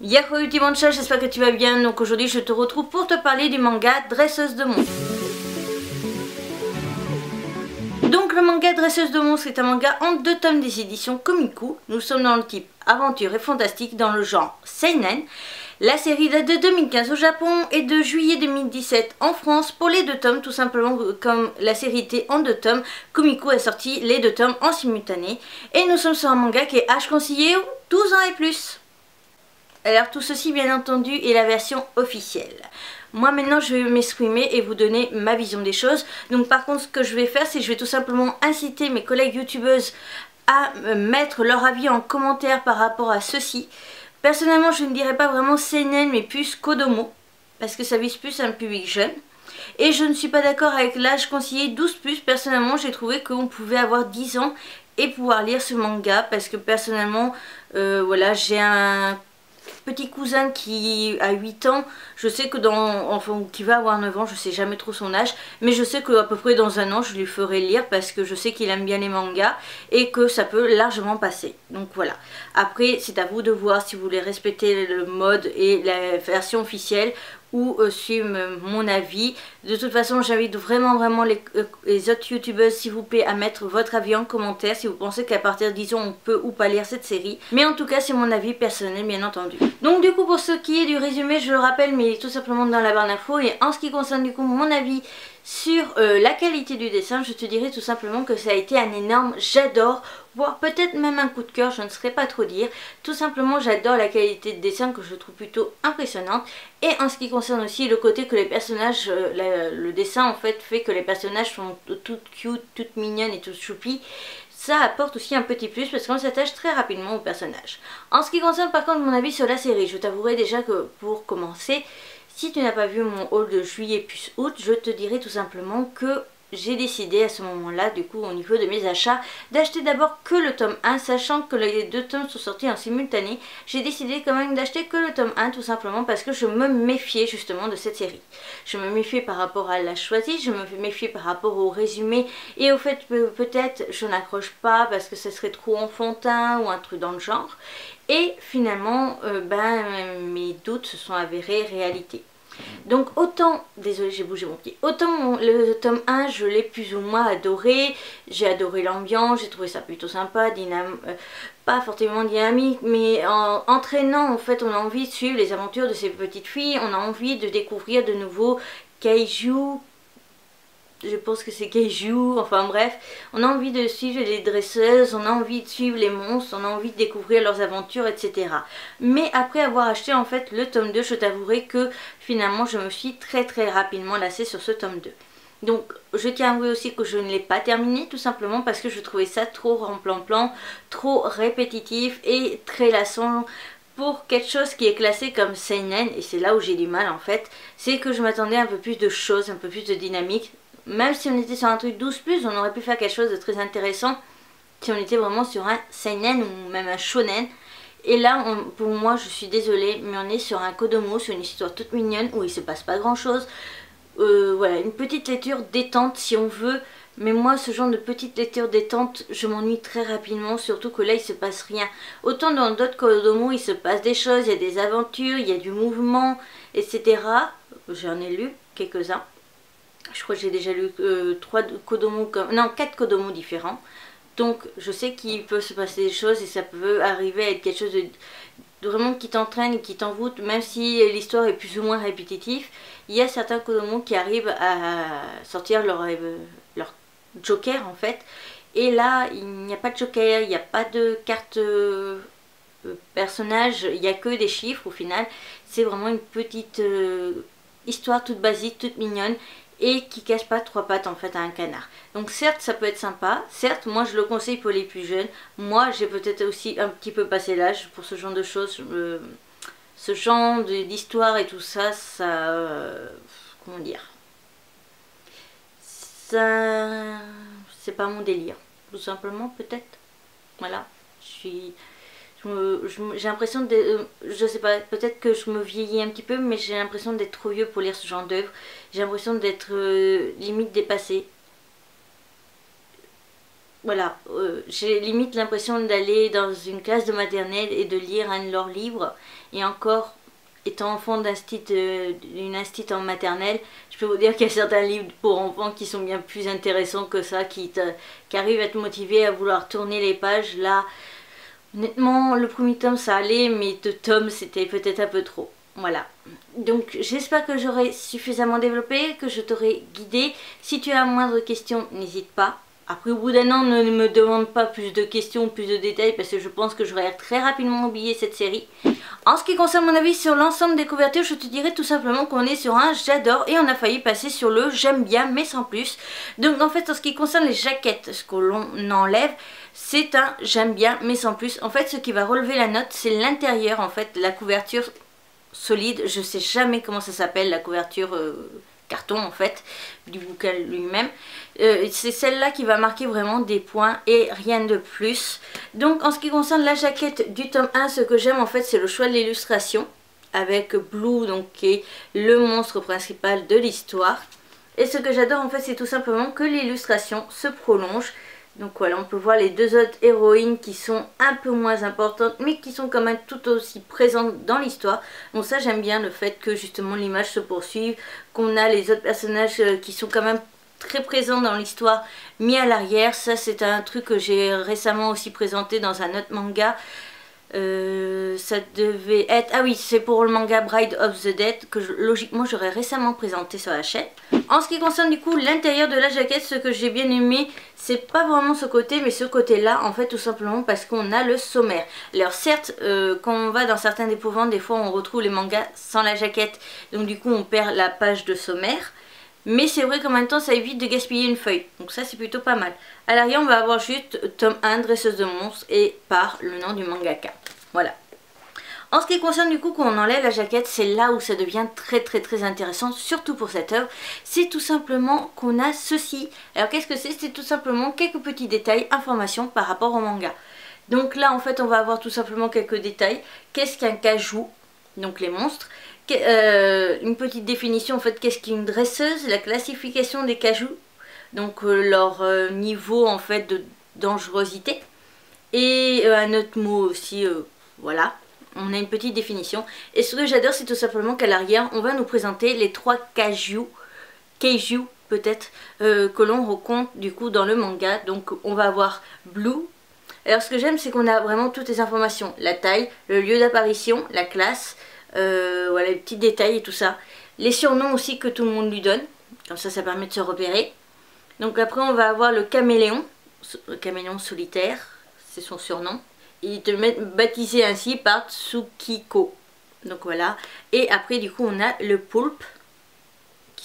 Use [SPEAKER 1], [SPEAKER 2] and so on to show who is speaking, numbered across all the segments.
[SPEAKER 1] Yahoo Dimanche, j'espère que tu vas bien. Donc aujourd'hui je te retrouve pour te parler du manga Dresseuse de monstres. Donc le manga Dresseuse de monstres est un manga en deux tomes des éditions Komiku. Nous sommes dans le type aventure et fantastique dans le genre seinen. La série date de 2015 au Japon et de juillet 2017 en France pour les deux tomes, tout simplement comme la série était en deux tomes, Komiku a sorti les deux tomes en simultané. Et nous sommes sur un manga qui est H conseillé 12 ans et plus. Alors tout ceci bien entendu est la version officielle. Moi maintenant je vais m'exprimer et vous donner ma vision des choses. Donc par contre ce que je vais faire c'est je vais tout simplement inciter mes collègues youtubeuses à mettre leur avis en commentaire par rapport à ceci. Personnellement je ne dirais pas vraiment seinen mais plus Kodomo parce que ça vise plus un public jeune. Et je ne suis pas d'accord avec l'âge conseillé 12+, personnellement j'ai trouvé qu'on pouvait avoir 10 ans et pouvoir lire ce manga parce que personnellement euh, voilà j'ai un petit cousin qui a 8 ans, je sais que dans, enfin qui va avoir 9 ans, je sais jamais trop son âge, mais je sais qu'à peu près dans un an je lui ferai lire parce que je sais qu'il aime bien les mangas et que ça peut largement passer. Donc voilà. Après c'est à vous de voir si vous voulez respecter le mode et la version officielle ou euh, suivre mon avis. De toute façon, j'invite vraiment vraiment les, euh, autres youtubeuses, s'il vous plaît, à mettre votre avis en commentaire si vous pensez qu'à partir de 10 ans, on peut ou pas lire cette série. Mais en tout cas, c'est mon avis personnel, bien entendu. Donc du coup, pour ce qui est du résumé, je le rappelle, mais il est tout simplement dans la barre d'infos. Et en ce qui concerne du coup mon avis sur euh, la qualité du dessin, je te dirais tout simplement que ça a été un énorme j'adore, peut-être même un coup de cœur, je ne saurais pas trop dire. Tout simplement, j'adore la qualité de dessin que je trouve plutôt impressionnante. Et en ce qui concerne aussi le côté que les personnages, euh, le dessin en fait fait que les personnages sont toutes cute, toutes mignonnes et toutes choupies ça apporte aussi un petit plus parce qu'on s'attache très rapidement au personnage. En ce qui concerne par contre mon avis sur la série, je t'avouerai déjà que pour commencer, si tu n'as pas vu mon haul de juillet plus août, je te dirai tout simplement que j'ai décidé à ce moment-là, du coup au niveau de mes achats, d'acheter d'abord que le tome 1, sachant que les deux tomes sont sortis en simultané. J'ai décidé quand même d'acheter que le tome 1, tout simplement parce que je me méfiais justement de cette série. Je me méfiais par rapport à la choisie, je me méfiais par rapport au résumé et au fait que peut-être je n'accroche pas parce que ce serait trop enfantin ou un truc dans le genre. Et finalement, euh, ben, mes doutes se sont avérés réalité. Donc autant, désolé j'ai bougé mon pied, autant le tome 1 je l'ai plus ou moins adoré, j'ai adoré l'ambiance, j'ai trouvé ça plutôt sympa, euh, pas forcément dynamique, mais en entraînant en fait on a envie de suivre les aventures de ces petites filles, on a envie de découvrir de nouveaux kaiju, je pense que c'est Keiju, enfin bref, on a envie de suivre les dresseuses, on a envie de suivre les monstres, on a envie de découvrir leurs aventures, etc. Mais après avoir acheté en fait le tome 2, je t'avouerai que finalement je me suis très très rapidement lassée sur ce tome 2. Donc je tiens à avouer aussi que je ne l'ai pas terminé tout simplement parce que je trouvais ça trop en plan-plan, trop répétitif et très lassant pour quelque chose qui est classé comme seinen et c'est là où j'ai du mal en fait, c'est que je m'attendais un peu plus de choses, un peu plus de dynamique, même si on était sur un truc 12+, on aurait pu faire quelque chose de très intéressant si on était vraiment sur un seinen ou même un shonen. Et là, pour moi, je suis désolée, mais on est sur un Kodomo, sur une histoire toute mignonne où il se passe pas grand chose. Euh, voilà, une petite lecture détente si on veut. Mais moi, ce genre de petite lecture détente, je m'ennuie très rapidement, surtout que là, il se passe rien. Autant dans d'autres Kodomo, il se passe des choses, il y a des aventures, il y a du mouvement, etc. J'en ai lu quelques-uns. Je crois que j'ai déjà lu euh, Kodomo, non quatre Kodomo différents. Donc je sais qu'il peut se passer des choses et ça peut arriver à être quelque chose de, vraiment qui t'entraîne qui t'envoûte, même si l'histoire est plus ou moins répétitive. Il y a certains Kodomo qui arrivent à sortir leur, euh, leur joker en fait. Et là, il n'y a pas de joker, il n'y a pas de carte euh, personnage, il n'y a que des chiffres au final. C'est vraiment une petite histoire toute basique, toute mignonne et qui cache pas trois pattes en fait à un canard. Donc certes ça peut être sympa, certes moi je le conseille pour les plus jeunes, moi j'ai peut-être aussi un petit peu passé l'âge pour ce genre de choses, ce genre d'histoire et tout ça, ça, euh, comment dire, ça, c'est pas mon délire, tout simplement peut-être, voilà, je suis j'ai l'impression de... Euh, je sais pas, peut-être que je me vieillis un petit peu, mais j'ai l'impression d'être trop vieux pour lire ce genre d'œuvre. J'ai l'impression d'être euh, limite dépassée. Voilà, euh, j'ai limite l'impression d'aller dans une classe de maternelle et de lire un de leurs livres et encore étant enfant d'une instite en maternelle, je peux vous dire qu'il y a certains livres pour enfants qui sont bien plus intéressants que ça, qui, qui arrivent à te motiver à vouloir tourner les pages. Là, honnêtement, le premier tome ça allait, mais deux tomes c'était peut-être un peu trop. Voilà. Donc j'espère que j'aurai suffisamment développé, que je t'aurai guidé. Si tu as moindre question, n'hésite pas. Après, au bout d'un an, ne me demande pas plus de questions, plus de détails, parce que je pense que j'aurais très rapidement oublié cette série. En ce qui concerne mon avis sur l'ensemble des couvertures, je te dirais tout simplement qu'on est sur un j'adore et on a failli passer sur le j'aime bien, mais sans plus. Donc en fait, en ce qui concerne les jaquettes, ce que l'on enlève, c'est un j'aime bien, mais sans plus. En fait, ce qui va relever la note, c'est l'intérieur, en fait, la couverture solide. Je sais jamais comment ça s'appelle, la couverture... Euh, carton en fait du bouquin lui-même euh, c'est celle-là qui va marquer vraiment des points et rien de plus donc en ce qui concerne la jaquette du tome 1 ce que j'aime en fait c'est le choix de l'illustration avec Blue donc qui est le monstre principal de l'histoire et ce que j'adore en fait c'est tout simplement que l'illustration se prolonge donc voilà, on peut voir les deux autres héroïnes qui sont un peu moins importantes, mais qui sont quand même tout aussi présentes dans l'histoire. Donc ça, j'aime bien le fait que justement l'image se poursuive, qu'on a les autres personnages euh, qui sont quand même très présents dans l'histoire mis à l'arrière. Ça, c'est un truc que j'ai récemment aussi présenté dans un autre manga. Euh, ça devait être... Ah oui, c'est pour le manga Bride of the Dead que logiquement j'aurais récemment présenté sur la chaîne. En ce qui concerne du coup l'intérieur de la jaquette, ce que j'ai bien aimé, c'est pas vraiment ce côté, mais ce côté-là, en fait, tout simplement parce qu'on a le sommaire. Alors certes, euh, quand on va dans certains dépôts des fois on retrouve les mangas sans la jaquette, donc du coup on perd la page de sommaire. Mais c'est vrai qu'en même temps, ça évite de gaspiller une feuille. Donc ça, c'est plutôt pas mal. À l'arrière, on va avoir juste tome 1, dresseuse de monstres, et par le nom du mangaka. Voilà. En ce qui concerne du coup qu'on enlève la jaquette, c'est là où ça devient très très très intéressant, surtout pour cette œuvre. C'est tout simplement qu'on a ceci. Alors qu'est-ce que c'est? C'est tout simplement quelques petits détails, informations par rapport au manga. Donc là en fait on va avoir tout simplement quelques détails. Qu'est-ce qu'un cajou? Donc les monstres. Euh, une petite définition en fait qu'est-ce qu'une dresseuse, la classification des cajous, donc euh, leur euh, niveau en fait de dangerosité et un autre mot aussi, voilà, on a une petite définition. Et ce que j'adore c'est tout simplement qu'à l'arrière on va nous présenter les trois kaiju, kaiju peut-être, que l'on rencontre du coup dans le manga. Donc on va avoir Blue. Alors ce que j'aime c'est qu'on a vraiment toutes les informations, la taille, le lieu d'apparition, la classe, voilà, les petits détails et tout ça. Les surnoms aussi que tout le monde lui donne. Comme ça, ça permet de se repérer. Donc après, on va avoir le caméléon. Le caméléon solitaire, c'est son surnom. Il te met baptisé ainsi par Tsukiko. Donc voilà. Et après, du coup, on a le poulpe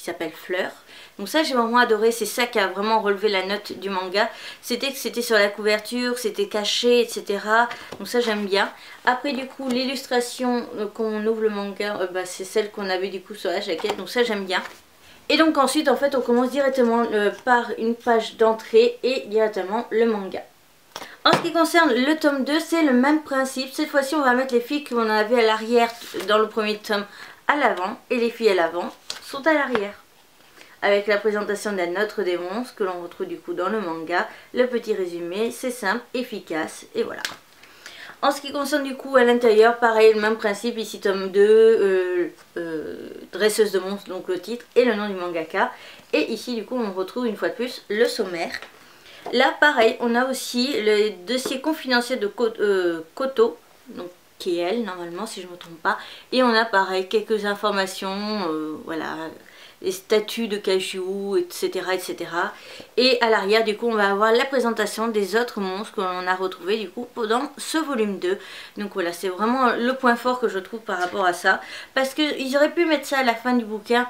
[SPEAKER 1] s'appelle Fleur. Donc ça j'ai vraiment adoré, c'est ça qui a vraiment relevé la note du manga. C'était que c'était sur la couverture, c'était caché, etc. Donc ça j'aime bien. Après du coup l'illustration euh, quand on ouvre le manga, euh, bah, c'est celle qu'on avait du coup sur la jaquette. Donc ça j'aime bien. Et donc ensuite en fait on commence directement euh, par une page d'entrée et directement le manga. En ce qui concerne le tome 2, c'est le même principe. Cette fois-ci, on va mettre les filles qu'on avait à l'arrière dans le premier tome à l'avant. Et les filles à l'avant sont à l'arrière avec la présentation d'un autre des que l'on retrouve du coup dans le manga. Le petit résumé, c'est simple, efficace et voilà. En ce qui concerne du coup à l'intérieur, pareil, le même principe, ici tome 2, euh, euh, dresseuse de monstres, donc le titre et le nom du mangaka. Et ici du coup on retrouve une fois de plus le sommaire. Là pareil, on a aussi le dossier confidentiel de euh, Koto, donc qui est elle normalement si je ne me trompe pas. Et on a pareil quelques informations, voilà, les statues de cajou, etc., etc. Et à l'arrière, du coup, on va avoir la présentation des autres monstres que l'on a retrouvés, du coup, pendant ce volume 2. Donc voilà, c'est vraiment le point fort que je trouve par rapport à ça. Parce qu'ils auraient pu mettre ça à la fin du bouquin,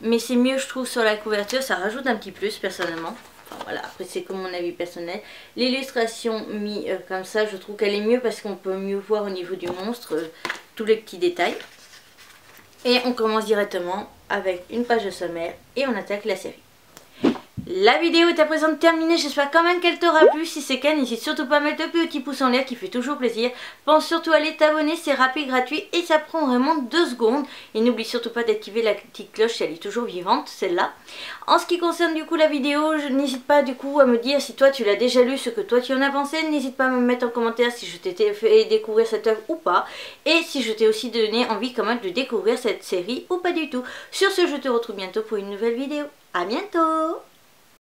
[SPEAKER 1] mais c'est mieux, je trouve, sur la couverture. Ça rajoute un petit plus, personnellement. Enfin, voilà, après c'est comme mon avis personnel. L'illustration mis euh, comme ça, je trouve qu'elle est mieux parce qu'on peut mieux voir au niveau du monstre euh, tous les petits détails. Et on commence directement avec une page de sommaire et on attaque la série. La vidéo est à présent terminée, j'espère quand même qu'elle t'aura plu. Si c'est le cas, n'hésite surtout pas à mettre le petit pouce en l'air qui fait toujours plaisir. Pense surtout à aller t'abonner, c'est rapide, gratuit et ça prend vraiment deux secondes. Et n'oublie surtout pas d'activer la petite cloche si elle est toujours vivante, celle-là. En ce qui concerne du coup la vidéo, n'hésite pas du coup à me dire si toi tu l'as déjà lu, ce que toi tu en as pensé. N'hésite pas à me mettre en commentaire si je t'ai fait découvrir cette œuvre ou pas. Et si je t'ai aussi donné envie quand même de découvrir cette série ou pas du tout. Sur ce, je te retrouve bientôt pour une nouvelle vidéo. A bientôt